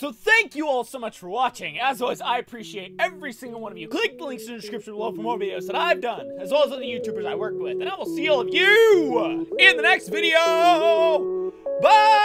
So thank you all so much for watching. As always, I appreciate every single one of you. Click the links in the description below for more videos that I've done, as well as other YouTubers I work with. And I will see all of you in the next video. Bye!